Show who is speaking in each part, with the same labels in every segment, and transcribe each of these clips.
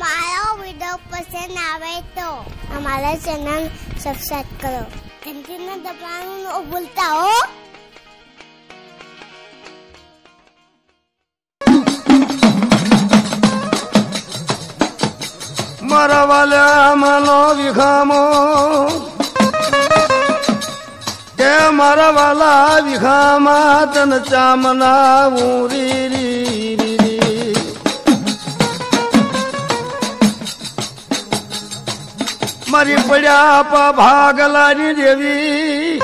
Speaker 1: મારો વીડિયો પસંદ આવે તો અમારા ચેનલ સબસ્ક્રાઇબ કરો. ઘંટીને દબાવવાનું ન ભૂલતા હો.
Speaker 2: મારા વાલ્યા માલો વિખામો કે મારા વાલા વિખામા તન ચામના રી મારી પડ્યા ભાગલાની દેવી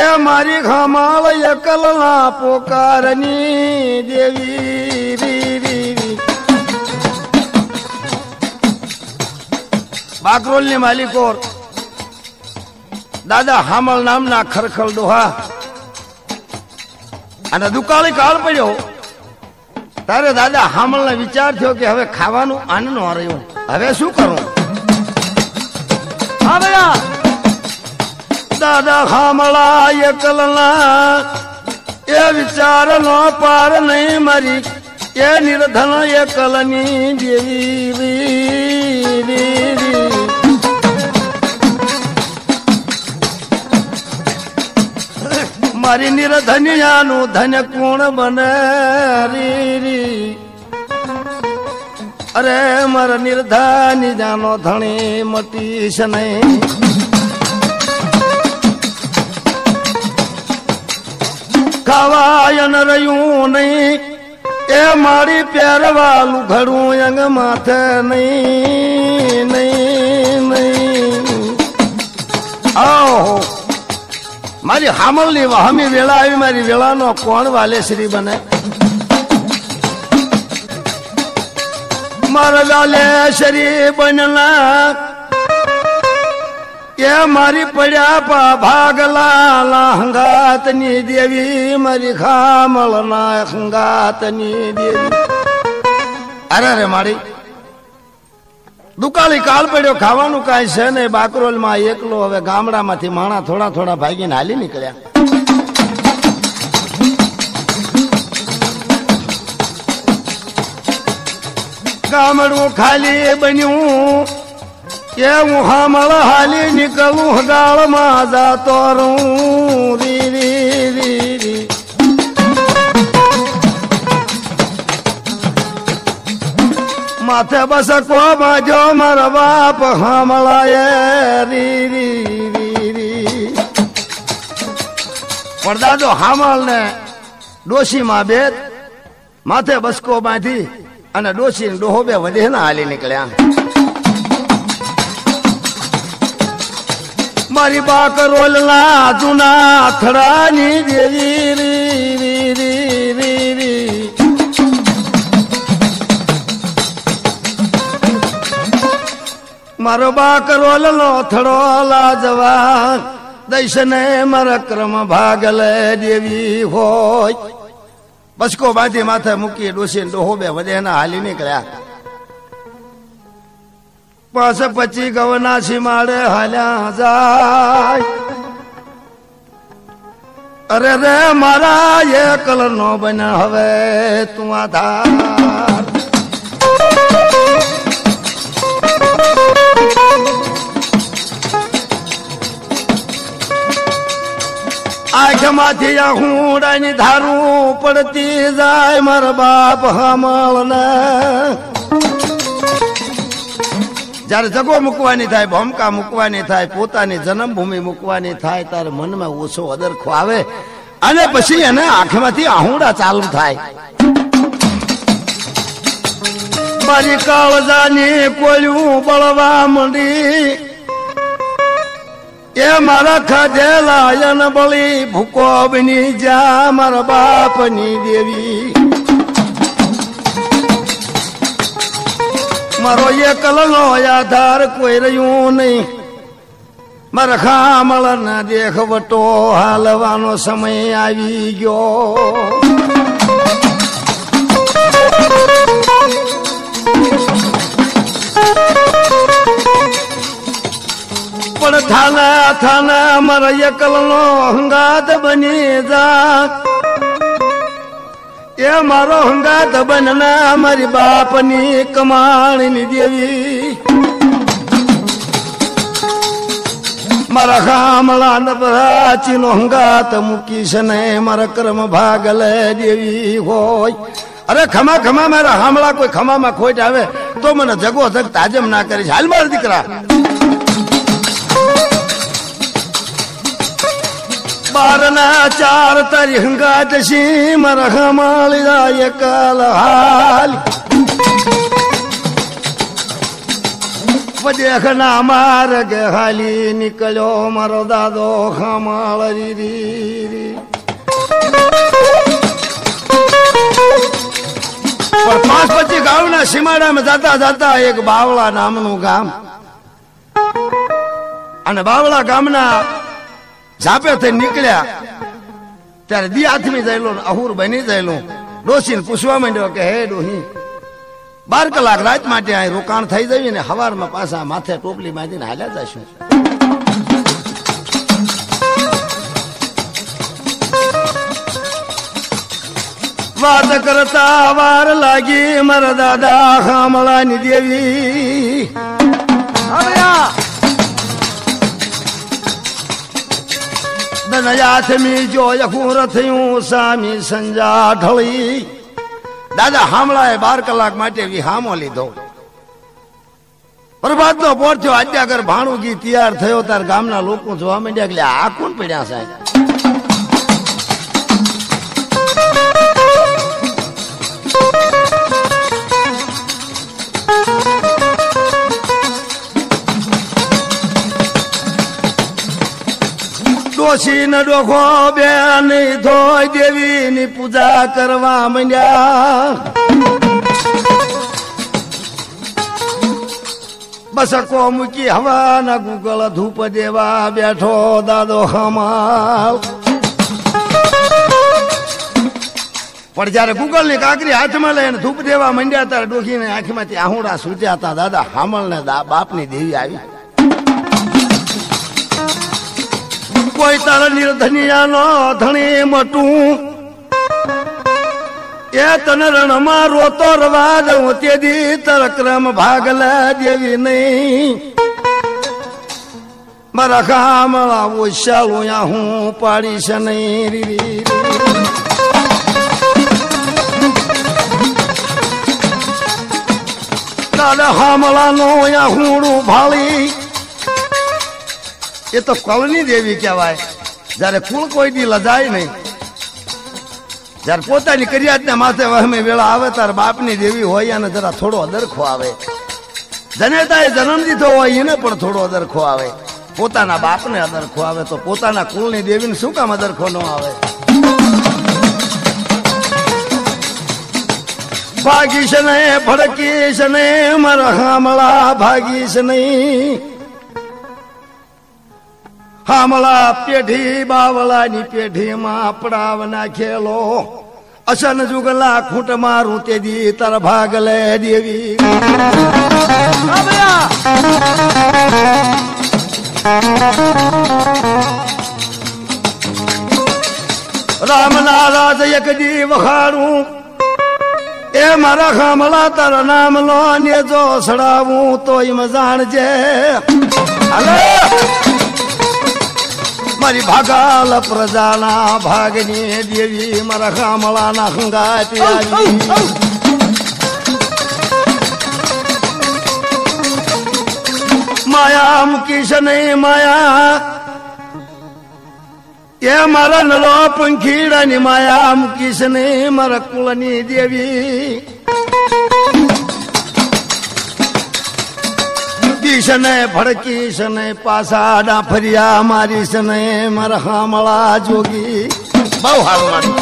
Speaker 2: એ મારી ખામાળ એકલના પોકારની દેવી રી રી રી બાકરોલની માલિકો દાદા હામળ નામના ખરખલ ડોહા અને દુકાળી કાળ પડ્યો. તારે દાદા હામળ વિચાર થયો કે હવે ખાવાનું આનંદ રહ્યું હવે શું કરું ભૈયા દાદા ખામળા એકલના, એ વિચાર નો પાર નહીં મારી, એ નિર્ધન એકલની દેવી. મારી નિર્ધનિયાનું ધન્ય કોણ બને રી અરે મર નિર્ધાની જાનો ધણી મટીશ નહીં. ખાવાયન રહ્યું નહીં. એ મારી પહેરવાલું ઘડું અંગ માથે નહીં નહીં નહીં. આહો મારી હામલની વહામી વેળા આવી, મારી વેળાનો કોણ વાલે શ્રી બને? મારા લાલે શરી બનલા. એ મારી પડ્યા પા ભાગલા હંગાતની દેવી, મારી ખામળના હંગાતની દેવી. અરે રે મારી, દુકાળી કાલ પડ્યો, ખાવાનું કાંઈ છે ને બાકરોલમાં એકલો હવે ગામડામાંથી માણા થોડા થોડા ભાગીને હાલી નીકળ્યા. ગામડું ખાલી બન્યું. કે હું હામળ હાલી નીકળું, ગાળમાં જાતો રહું. રી રી રી રી. માથે બસ કો બાજો મારા બાપ હામળાય રી રી રી રી. પણ દાદો હામળ ને ડોશીમાં બે માથે બસકો બાંધી અને ડોસી ને ડોહો બે વધે ના હાલી નીકળ્યા. મારી બાક રોલના જૂના અથડાની દેવી મારો બાક રોલનો થડો લાજવા દૈશને મારા ક્રમ ભાગલે દેવી હોય. બસકો બાંધી માથે મૂકી ડોસી ડોહો બે વધેના હાલી નીકળ્યા. પાછ પછી ગવના સીમાડે હાલ્યા જાય. અરે રે મારા એ કલર નો બન્યા હવે તું આધાર. આંખમાંથી આહુડાની ધારું પડતી જાય, મારા બાપ હામળ જ્યારે જગો મૂકવાની થાય, ભમકા મૂકવાની થાય, પોતાની જન્મભૂમિ મૂકવાની થાય, ત્યારે મનમાં ઓછો અદરખો આવે. અને પછી એને આંખમાંથી આહુડા ચાલુ થાય. મારી કાળજાની કોળ્યું બળવા મંડી. એ મારા ખાજે લાયન બળી ભૂકો બની જા મારા બાપની દેવી. મારો એકલનો આધાર કોઈ રહ્યું નહીં. મારા ખામળ ના દેખવટો હાલવાનો સમય આવી ગયો. થાના થાના મારા એકલનો હંગાત બની જા એ મારો હંગાત બનના મારી બાપની કમાણીની દેવી મારા ખામળા નવરાચી નો હંગાત છે ને મારા કર્મ ભાગલે દેવી હોય અરે ખમા ખમા મારા હામળા કોઈ ખમામાં ખોટ આવે તો મને જગો જગ તાજમ ના કરીશ હાલ મારા દીકરા બારના ತರಿ તારી ಸೀಮರಹ કાલ હાલ દેખના હાલી નીકળ્યો મારો દાદો ખામાળ રી રી રી. પણ પાંચ પચીસ ગામના સીમાડામાં જતા જતા એક બાવળા નામનું ગામ અને બાવળા ગામના ઝાપે થઈ નીકળ્યા, ત્યારે દી હાથમી જયેલો અહુર બની જયેલું. ડોસીને પૂછવા માંડ્યો કે, હે ડોહી, બાર કલાક રાત માટે અહીં રોકાણ થઈ જવી ને હવારમાં પાછા માથે ટોપલી માંડીને હાલ્યા જશું. વાત કરતા વાર લાગી, મારા દાદા ખામળાની દેવી. સામી સંજા ઢળી દાદા, હામળાએ બાર કલાક માટે વિહામો લીધો. પ્રભાત નો પોર થયો આજ્ઞાકર ભાણુગી તૈયાર થયો, તાર ગામના લોકો જોવા માંડ્યા એટલે આ કોણ પડ્યા સાહેબ? ડોશી ન ડોખો બેન ધોઈ દેવી ની પૂજા કરવા માંડ્યા. બસકો મૂકી હવાના ગુગલ ધૂપ દેવા બેઠો દાદો હમાલ. પણ જયારે ગુગલની કાકરી હાથમાં લઈને ધૂપ દેવા માંડ્યા ત્યારે ડોખી ને આંખમાંથી આહુડા સૂજ્યા હતા. દાદા હામળ ને બાપની દેવી આવી. કોઈ તારા નિર્ધનિયા નો ધણી મટું એ તને રણમાં રોતો રવા દઉં તેથી તર ક્રમ ભાગલા જેવી નહીં મારા કામળા ઓછાલું હું પાડીશ નહીં રી રી રી. દાદા હામળા નો હુંડું ભાળી એ તો કળની દેવી કહેવાય. જયારે કુળ કોઈની લજાય નહીં. જયારે પોતાની કરિયાતના માથે વહમે વેળા આવે, ત્યારે બાપની દેવી હોય અને જરા થોડો અદરખો આવે. જનેતાએ જન્મ દીધો હોય, એને પણ થોડો અદરખો આવે. પોતાના બાપને અદરખો આવે, તો પોતાના કુળની દેવીને શું કામ અદરખો ન આવે? ભાગીશ ને ભડકીશ ને મારા હામળા ભાગીશ નહીં. હામળા પેઢી બાવળાની પેઢીમાં પડાવ નાખેલો. અસન જુગલા ખૂંટ મારું તે દી તર ભાગ લે દેવી. રામના રાજ એક દી વખાડું એ મારા ખામલા તારા નામ લો ને જો સડાવું તોય મજાણજે હાલો! દેવી મારા ખામળાના હંગાતી આવી. માયા મૂકીશ નહીં માયા. એ મારા નલો પંખીડાની માયા મૂકીશ નહીં મારા કુળની દેવી. દીશ ને ભડકીશ ને પાસાડા ફર્યા મારીશ ને મારા હામળા જોગી. બહુ સારું મારી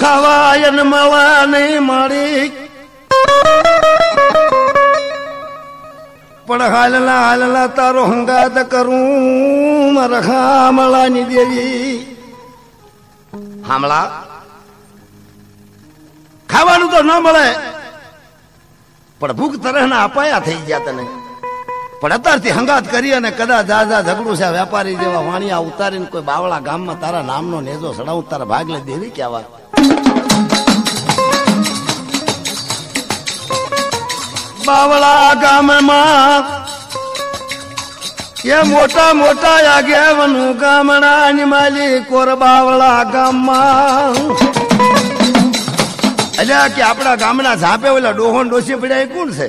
Speaker 2: ખાવાય ને મળવા નહીં મારી. પણ હાલના હાલના તારો હંગાત કરું, મારા હામળાની દેવી. હામળા? ખાવાનું તો ન મળે. પણ ભૂખ તરહના અપાયા થઈ ગયા તને. પણ અત્યારથી હંગાત કરી અને કદાચ દાદા ઝઘડું છે વેપારી જેવા વાણિયા ઉતારીને કોઈ બાવળા ગામમાં તારા નામનો નેજો સડાવું, તારા ભાગ લઈ દેવી કેવા બાવળા ગામમાં એ મોટા મોટા આગેવનું ગામડાની માલી કોર બાવળા ગામમાં અલ્યા કે આપણા ગામના ઝાપે ઓલા ડોહોન ડોસી પડ્યા એ કોણ છે?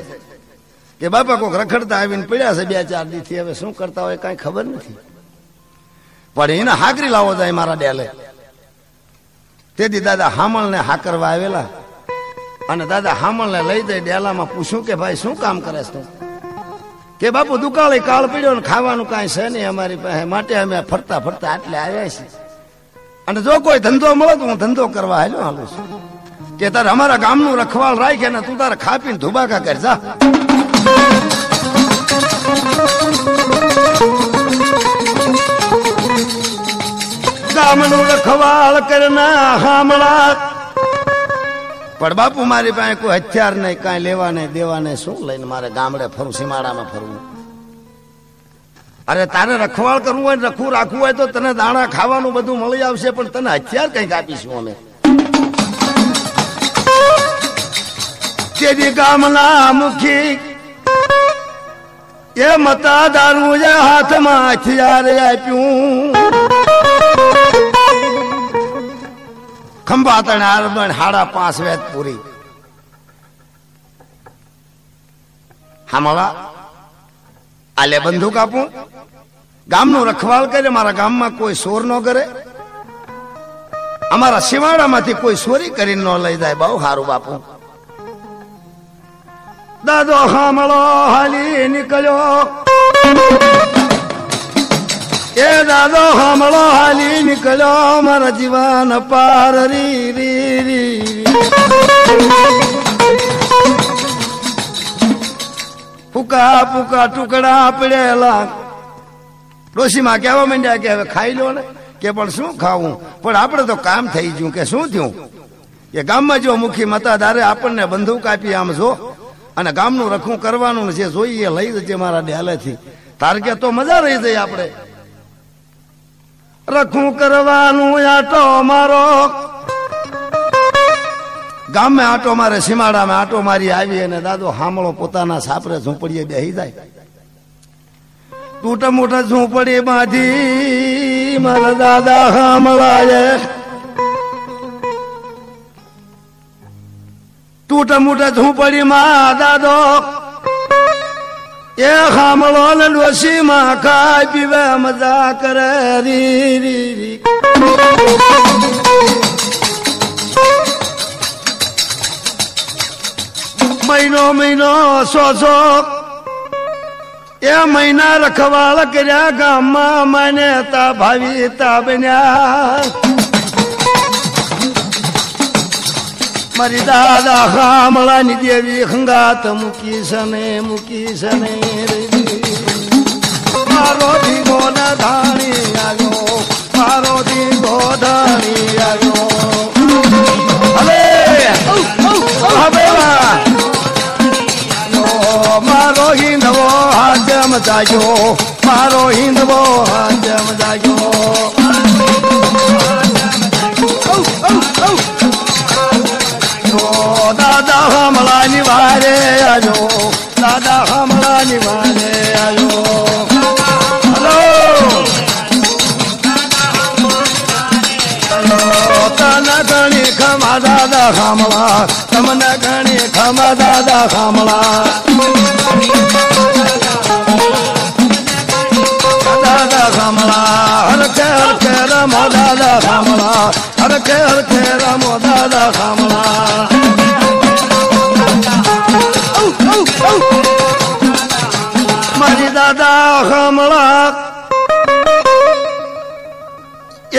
Speaker 2: કે બાપા કોક રખડતા આવીને પડ્યા છે બે ચાર દીથી. હવે શું કરતા હોય કઈ ખબર નથી. પણ એને હાકરી લાવો જાય મારા ડેલે. તેથી દાદા હામળ ને હાકરવા આવેલા. અને દાદા હામળ ને લઈ જઈ ડેલામાં પૂછ્યું કે ભાઈ શું કામ કરે તું? કે બાપુ દુકાળે કાળ પડ્યો ને ખાવાનું કાંઈ છે નહીં અમારી પાસે. માટે અમે ફરતા ફરતા આટલે આવ્યા છીએ. અને જો કોઈ ધંધો મળે તો હું ધંધો કરવા હાલ્યો હાલું છું. કે તારે અમારા ગામનું રખવાળ રાખે ને તું તારે ખાપીને ધુબાકા કરજા ગામનું રખવાળ કરના હામળા. પણ બાપુ મારી પાસે કોઈ હથિયાર નહીં, કાંઈ લેવા નહીં, દેવા નહીં. શું લઈને મારે ગામડે ફરું, સીમાડામાં ફરવું અરે તારે રખવાળ કરવું હોય રખવું રાખવું હોય તો તને દાણા ખાવાનું બધું મળી આવશે, પણ તને હથિયાર કંઈક આપીશું અમે. તેથી ગામના મુખી. એ મતા દારૂ એ હાથમાં હથિયાર આપ્યું. ખંભા તણે આરબણ હાડા પાંચ વેત પૂરી. હામળા આલે બંદૂક આપું? ગામનું રખવાળ કરે, મારા ગામમાં કોઈ સોર ન કરે. અમારા શિવાડામાંથી કોઈ સોરી કરીને ન લઈ જાય. બહુ સારું બાપુ. દાદો હામળો હાલી નીકળ્યો. એ દાદો હામળો હાલી નીકળ્યો, મારા જીવન પાર રી રી રી ફૂકા ફૂકા ટુકડા પડેલા. ડોશીમાં કહેવા માંડ્યા કે હવે ખાઈ લો ને. કે પણ શું ખાવું? પણ આપણે તો કામ થઈ ગયું કે શું થયું? કે ગામમાં જો મુખી મતાદારે આપણને બંદૂક આપી આમ જો. અને ગામનું રખું કરવાનું જે જોઈએ લઈ જજે મારા ડેલેથી તાર કે તો મજા રહી જાય આપણે. રખું કરવાનું આટો મારો. ગામે આટો મારે, સીમાડામાં આટો મારી આવી અને દાદો હામળો પોતાના સાપરે ઝૂંપડીએ બેહી જાય. તૂટા મોટા ઝૂંપડી બાંધી મારા દાદા હામળાએ. તૂટા મોટા ઝૂંપડીમાં દાદો. એ હામળો ને ડોશીમાં ખાઈ પીવે, મજા કરે, રી રી રી. મહિનો મહિનો સો સો. એ મહિના રખવાળ કર્યા ગામમાં મને તા ભાવી તા બન્યા. મારી દાદા હામળાની દેવી હંગાત મૂકી સને મૂકી સને. મારો દીવો ના ધાણી આવ્યો, મારો દીવો ધાણી આવ્યો. મારો હિંદવો હાજમ જાગ્યો, મારો હિંદવો હાજમ જાગ્યો. આવ્યો દાદા હમણાની વાને આવ્યો ગણી ખમા દાદા ખામળા તમને ગણી ખમા દાદા ખામળા દાદા ખામળા હરખે હરખે રમો દાદા ખામળા હરખે હરખે રમો દાદા ખામળા મારી દાદા ખામળા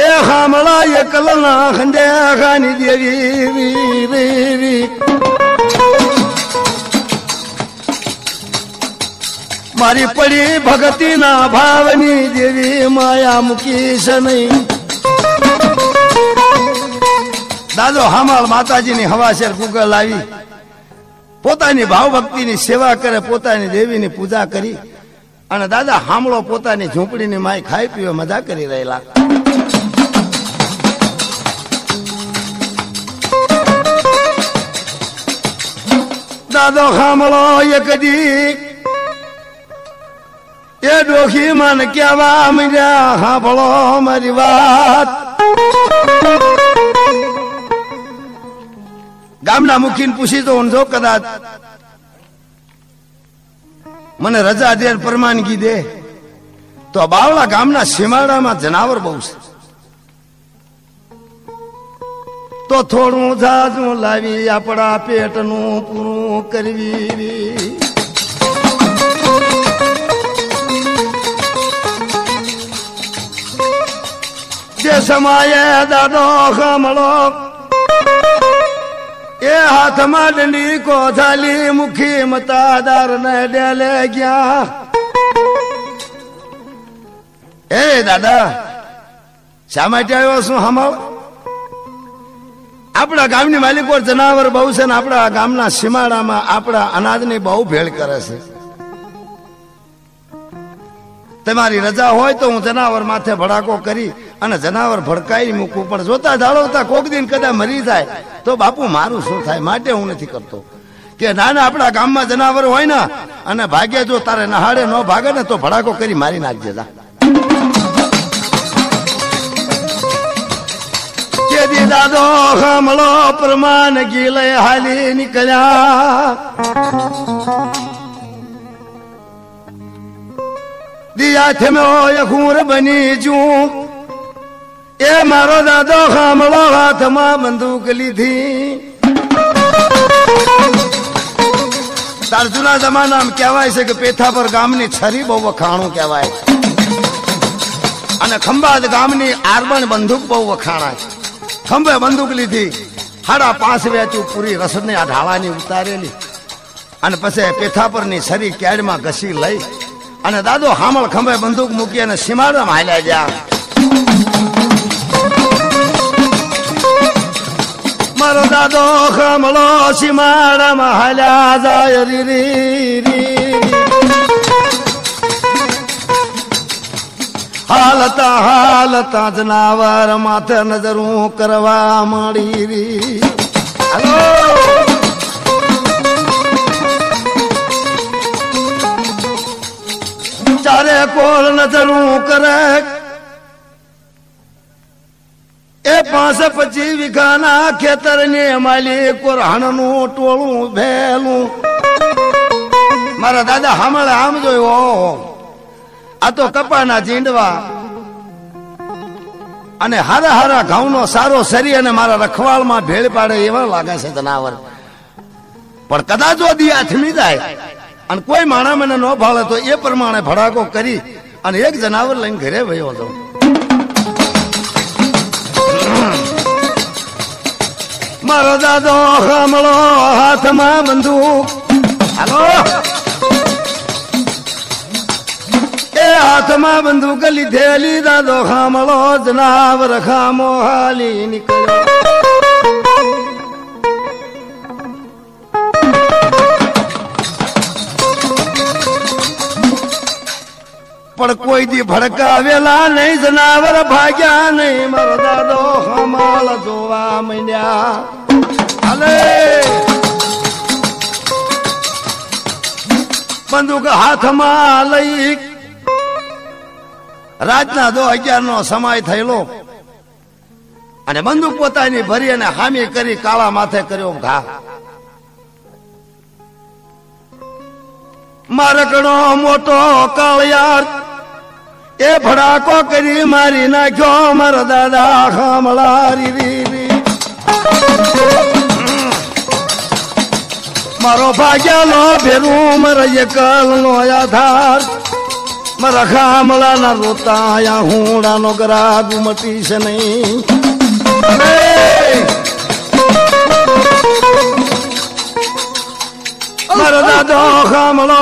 Speaker 2: એ હામળા એકલના ખંડે ખાની દેવી. મારી પડી ભગતીના ભાવની દેવી માયા મૂકી નહીં. દાદો હામળ માતાજીની હવાશેર ગુગલ આવી પોતાની ભાવ ભક્તિની સેવા કરે, પોતાની દેવીની પૂજા કરી અને દાદા હામળો પોતાની ઝૂંપડીની માય ખાઈ પીવે મજા કરી રહેલા. દાદો હામળો એક દી એ ડોખી મન કેવા મીડ્યા, હાંભળો મારી વાત. ગામના મુખીને પૂછી તો જો કદાચ મને રજા દે પરવાનગી દે, તો બાવળા ગામના સીમાડામાં જનાવર બહુ છે. તો થોડું જાજું લાવી આપણા પેટનું પૂરું કરવી. જે સમયે દાદો ખમળો એ હાથમાં દંડી કોથાલી મુખી મતાદાર ને ડેલે ગયા. એ દાદા શા માટે આવ્યો શું હમાવ આપણા ગામની માલિકો જનાવર બહુ છે ને આપણા ગામના સીમાડામાં આપણા અનાજની બહુ ભેળ કરે છે. તમારી રજા હોય તો હું જનાવર માથે ભડાકો કરી અને જનાવર ભડકાઈ મૂકું પણ જોતા જાળવતા કોક દિન કદા મરી જાય, તો બાપુ, મારું શું થાય? માટે હું નથી કરતો. કે નાના આપણા ગામમાં જનાવર હોય ને, અને ભાગ્ય જો તારે નહાડે ન ભાગે ને, તો ભડાકો કરી મારી નાખજે જા. કે દી દાદો હમળો પ્રમાણ, ગીલે હાલી નીકળ્યા. દિયા થમ્યો યખૂર બની જું એ મારો દાદો ખામળો હાથમાં બંદૂક લીધી. તારજુના જમાનામાં કહેવાય છે કે પેથા પર ગામની છરી બહુ વખાણું કહેવાય. અને ખંભાત ગામની આરબણ બંદૂક બહુ વખાણાય ખંભે બંદૂક લીધી. હાડા પાંચ વેચું પૂરી રસને આ ઢાળાની ઉતારેલી. અને પછી પેથા પરની છરી કેડમાં ઘસી લઈ. અને દાદો હામળ ખંભે બંદૂક મૂકી અને સીમાડામાં હાલ્યા ગયા. મારો દાદો ખમળો સીમાડામાં હાલ્યા જાય રી રી હાલતા હાલતા જનાવર માથે નજરું કરવા માંડી રી હાલો ચારે કોલ નજરું કરે એ પાંચ પચીસ વીઘાના ખેતર ને માલિક રાણનું ટોળું ભેલું મારા દાદા હમણાં આમ જોયો, આ તો કપાના જીંડવા અને હારા હારા ઘઉંનો સારો સરી અને મારા રખવાળમાં ભેળ પાડે એવા લાગે છે જનાવર. પણ કદાચ દી આથમી જાય અને કોઈ માણા મને ન ભાળે તો એ પ્રમાણે ભડાકો કરી અને એક જનાવર લઈને ઘરે વયો જાઉં. મારો દાદો હમળો હાથમાં બંદૂક. હાલો. એ હાથમાં બંદૂક લીધેલી દાદો ખામળો જનાવર ખામો હાલી નીકળ્યો. પણ કોઈ દી ભડકાવેલા નહીં, જનાવર ભાગ્યા નહીં. મારો દાદો હમાલ જોવા મળ્યા હાલે બંદૂક હાથમાં લઈ રાતના દો અગિયાર નો સમય થયેલો. અને બંદૂક પોતાની ભરી અને હામી કરી કાળા માથે કર્યો ઘા. મારકડો મોટો કાળિયાર એ ફડાકો કરી મારી નાખ્યો મારા દાદા ખામળારી મારો ભાગ્યાનો ભેરું, મારા એકલ નો આધાર. મારા ખામળાના રોતા હુંડાનો ગરાગ મટી છે નહીં. મારો દાદો ખામળો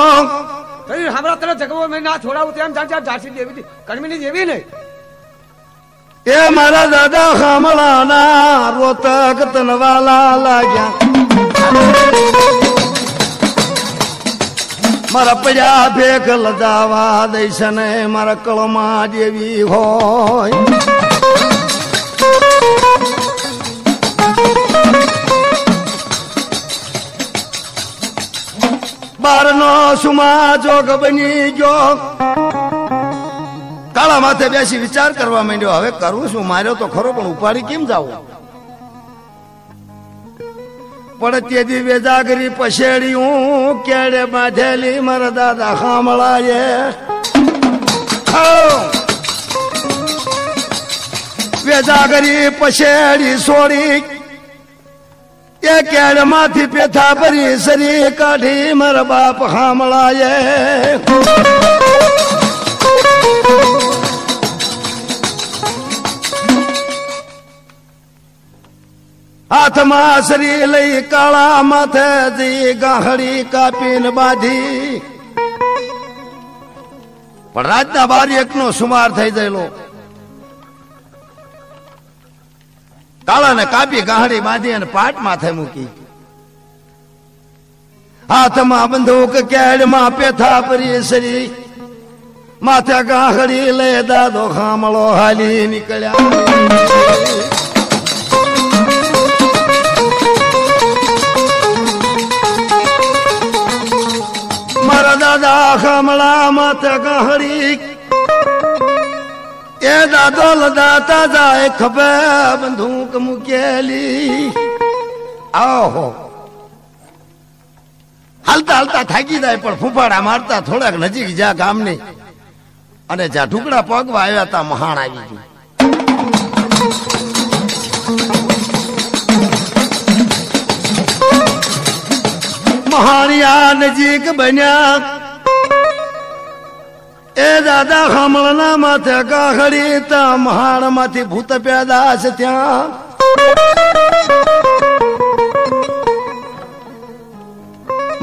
Speaker 3: કઈ હમણાં તને જગવો મેં ના છોડાવું તેમ ચાલ ઝાંસી જેવી હતી. કડમીની જેવી ને?
Speaker 2: એ મારા દાદા ખામળાના રોતક તનવાલા લાગ્યા. મારા પજા ભેગ લજાવા દઈશ ને મારા કળમાં જેવી હોય. બારનો સુમા જોગ બની ગયો. કાળા માથે બેસી વિચાર કરવા માંડ્યો, હવે કરવું શું માર્યો તો ખરો, પણ ઉપાડી કેમ જાવ પણ તેથી વેજાગરી પછેડી હું કેડે બાંધેલી મારા દાદા ખામળાએ વેજાગરી પછેડી સોડી એ કેડમાંથી પેથા ભરી સરી કાઢી? મારા બાપ હામળાય. હાથમાં સરી લઈ કાળા માથે દી ગાહડી કાપીને બાંધી. પણ રાજના બાર એકનો સુમાર થઈ ગયેલો. કાળાને કાપી, ગાહડી બાંધી અને પાટ માથે મૂકી. હાથમાં બંદૂક કેડમાં પેથા પરી સરી. માથે ગાહડી લે દાદો ખામળો હાલી નીકળ્યા. મારા દાદા ખામળા માથે ગાહડી એ દાદો લદાતા જાય ખબે બંધુક મૂકેલી. આહો. હાલતા હાલતા થાકી જાય, પણ ફૂફાડા મારતા થોડાક નજીક જ્યાં ગામની અને જ્યાં ઢુકડા પગવા આવ્યા તા મહાણ આવી ગયું. મહાણિયા નજીક બન્યા એ દાદા ખામણના માથે કાખડી તા મહાણમાંથી ભૂત પેદા છે ત્યાં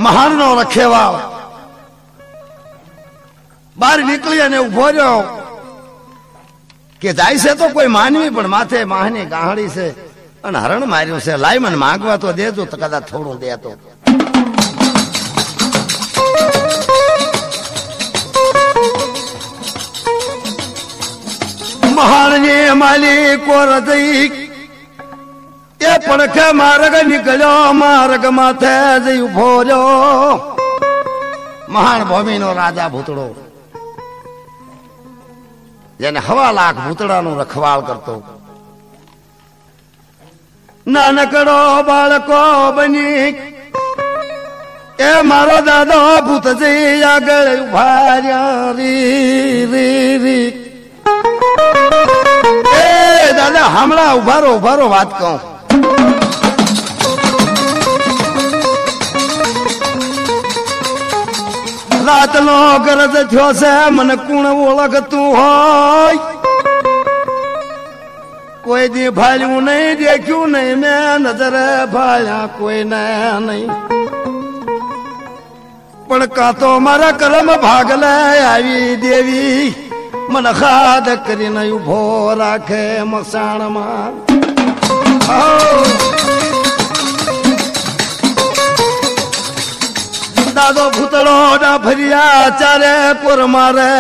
Speaker 2: મહાણ નો રખેવાળ. બહાર નીકળી અને ઊભો રહ્યો. કે જાય છે તો કોઈ માનવી, પણ માથે માહની ગાહડી છે. અને હરણ માર્યું છે. લાઈ મને માંગવા તો દેજો તો કદાચ થોડું દેતો. મહાણની માલી કોરદઈ એ પડખે માર્ગ નીકળ્યો, માર્ગ માથે જઈ ઊભો મહાન ભૂમિનો રાજા ભૂતળો, જેને હવા લાખ ભૂતળાનું રખવાળ કરતો. નાનકડો બાળકો બની. એ મારો દાદો ભૂત જઈ આગળ ઊભા રી રી. દાદા, હમણાં ઉભારો ઉભારો વાત કહું. રાતનો ગરજ થયો છે, મને કુણ ઓળખતું હોય? કોઈ દી ભાલ્યું નહીં, દેખ્યું નહીં, મેં નજરે ભાળ્યા કોઈ ને નહીં. પણ કાં તો મારા કરમ ભાગલે આવી દેવી? મને ખાદ કરીને ઊભો રાખે મસાણમાં. દાદો ભૂતળો ના ફર્યા ચારે પોર મારે.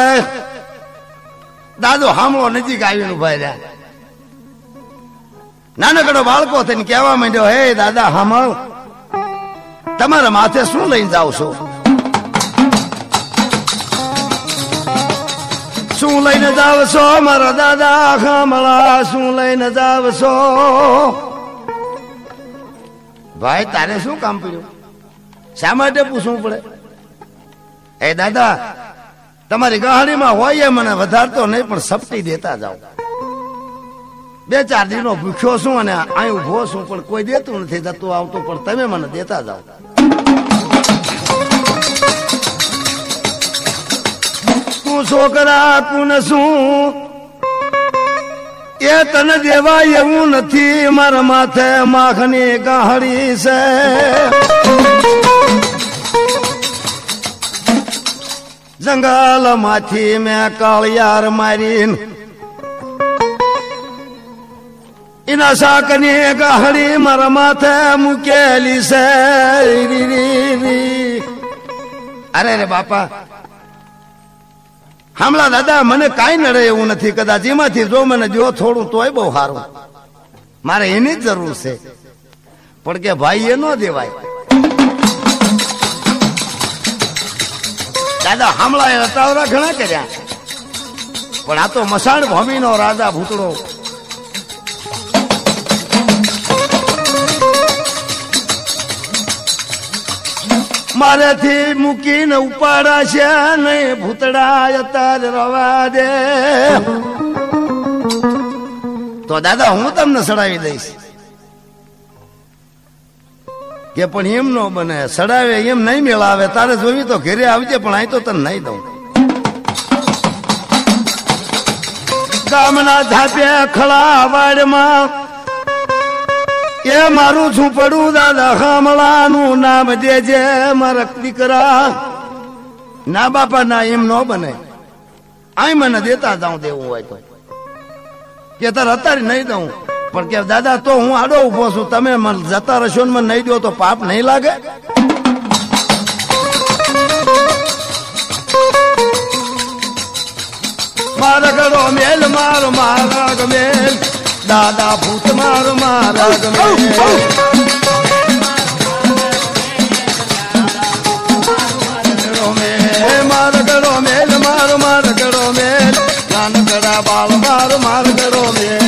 Speaker 2: દાદો હામળો નજીક આવીને ઊભા રહ્યા. નાનકડો બાળકો થઈને કહેવા માંડ્યો, હે દાદા હામળ, તમારા માથે શું લઈને જાવ છો? લઈને જાવ મારા દાદા, ખામળા શું લઈને જાવ ભાઈ, તારે શું કામ પડ્યું? શા માટે પૂછવું પડે? એ દાદા, તમારી ગહાડીમાં હોય મને વધારતો નહીં, પણ સપટી દેતા જાઓ. બે ચાર દિનો ભૂખ્યો છું અને અહીં ઊભો છું, પણ કોઈ દેતું નથી, જતું આવતું, પણ તમે મને દેતા જાઓ. તું છોકરા તું શું? એ તને દેવા એવું નથી, મારા માથે માખની ગાહડી છે. જંગલમાંથી મેં કાળિયાર મારી એના શાકની ગાહડી મારા માથે મૂકેલી છે. અરે રે બાપા હામલા દાદા, મને કાંઈ નડે એવું નથી. કદાચ એમાંથી જો મને જો થોડું તોય બહુ સારું. મારે એની જ જરૂર છે. પણ કે ભાઈ એ ન દેવાય. દાદા હામલા એ રતાવરા ઘણા કર્યા. પણ આ તો મસાણ ભૂમિનો રાજા ભૂતળો. મારેથી મૂકીને ઉપાડા છે નહીં ભૂતડા અત્યારે રવા દે. તો દાદા, હું તમને સડાવી દઈશ. કે પણ એમ ન બને, સડાવે એમ નહીં મેળાવે, તારે જોવી તો ઘરે આવજે, પણ અહીં તો તને નહીં દઉં. ગામના ધાપે ખળા વાડમાં એ મારું ઝૂંપડું દાદા ખામળાનું નામ દેજે મારા દીકરા. ના બાપા, ના એમ નો બને. આય મને દેતા જાઉં દેવું હોય તો. કે તાર અત્યારે નહીં દઉં. પણ કે દાદા, તો હું આડો ઊભો છું. તમે મને જતા રહેશો ને મને નહીં દો તો પાપ નહીં લાગે? મારા ગળો મેલ, મારો મારા ગમેલ દાદા ભૂત મારો મારા ગમેલ મારો ગળો મેલ મારો મારો ગળો મેલ. નાનકડા બાળ મારો મારો મેલ.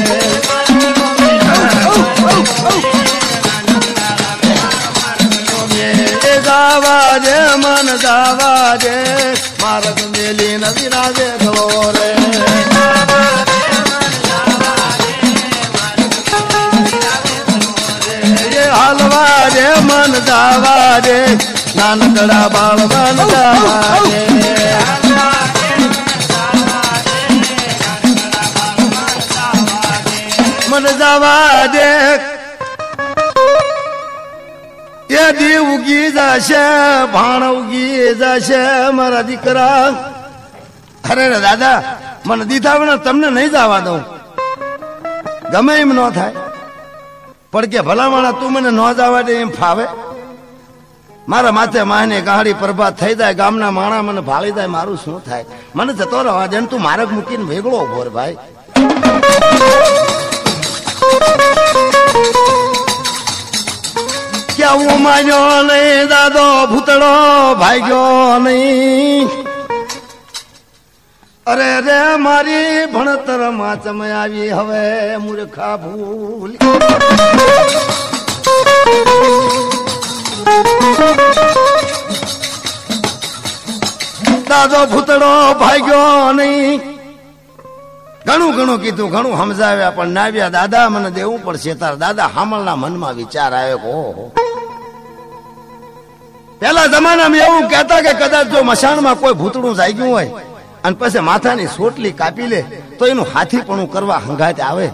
Speaker 2: ગાવા મન ગાવા દે માર્ગ મેલી નવી રાજે ગળો ગાવા દે નાનકડા બાળ મન ગાવા મન જવા દે એ દી ઉગી જશે, ભાણ ઉગી જશે, મારા દીકરા. અરે રે દાદા, મને દીધા વિના તમને નહીં જવા દઉં. ગમે એમ ન થાય. પણ કે ભલામણા તું મને ન જવા દે એમ ફાવે? મારા માથે માને ગાડી પ્રભાત થઈ જાય, ગામના માણા મને ભાળી જાય, મારું શું થાય? મને જતો રહેવા દે તું મારક મૂકીને વેગળો ભોર ભાઈ. કેવું માન્યો નહીં, દાદો ભૂતળો ભાગ્યો નહીં. અરે રે મારી ભણતરમાં ચમે આવી હવે મૂર્ખા ભૂલ. દાદો ભૂતડો ભાગ્યો નહીં. ઘણું ઘણું કીધું, ઘણું સમજાવ્યા, પણ નાવ્યા, દાદા, મને દેવું પડશે. તાર દાદા હામળના મનમાં વિચાર આવ્યો ઓહો. પેલા જમાનામાં એવું કહેતા કે કદાચ જો મશાણમાં કોઈ ભૂતડું જાગ્યું હોય અને પછી માથાની સોટલી કાપી લે, તો એનું હાથીપણું કરવા હંગાત આવે.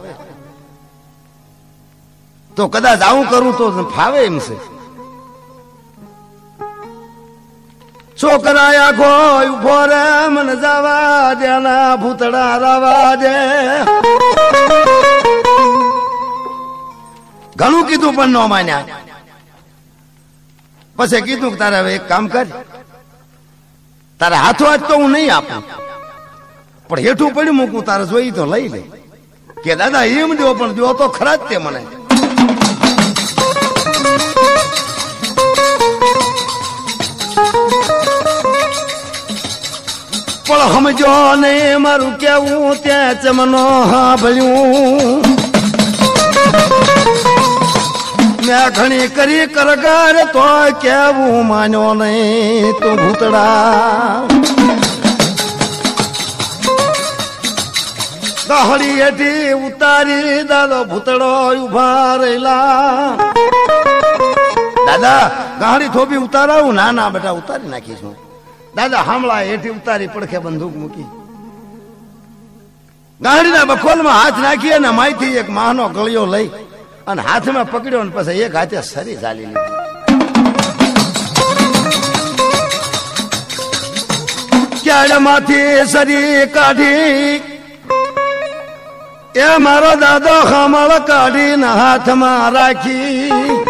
Speaker 2: તો કદાચ આવું કરું તો ફાવે એમ છે. છોકરા આખો ઊભો રે, મને જવા દેના ભૂતડા રવા દે. ઘણું કીધું પણ ન માન્યા. પછી કીધું કે તારે હવે એક કામ કર. તારા હાથો હાથ તો હું નહીં આપું. પણ હેઠું પડી મૂકું, તારે જોઈ તો લઈ લે. કે દાદા એમ દો પણ દો તો ખરા જ તે મને. પણ સમજો ને મારું કેવું ત્યાં ચમનો ભલ્યું મેં ઘણી કરી કરગાર તો કેવું માન્યો નહીં તું ભૂતડા. દહડી હેઠી ઉતારી દાદો ભૂતડો ઊભા રહેલા. દાદા, ગાડી થોભી ઉતારાવું? ના ના, બેટા, ઉતારી નાખીશું. દાદા, હામળા હેઠી ઉતારી પડખે બંદૂક મૂકી. ગાડીના બખોલમાં હાથ નાખી અને માહિતી એક માહનો ગળિયો લઈ અને હાથમાં પકડ્યો ને પછી એક હાથે સરી ચાલી લીધી. ક્યાડમાંથી સરી કાઢી, એ મારો દાદો ખામળ કાઢીને હાથમાં રાખી.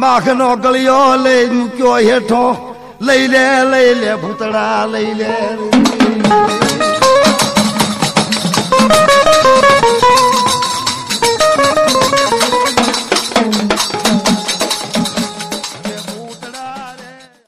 Speaker 2: માખનો ગળિયો લઈ મૂક્યો હેઠો. લઈ લે લઈ લે ભૂતડા લઈ લે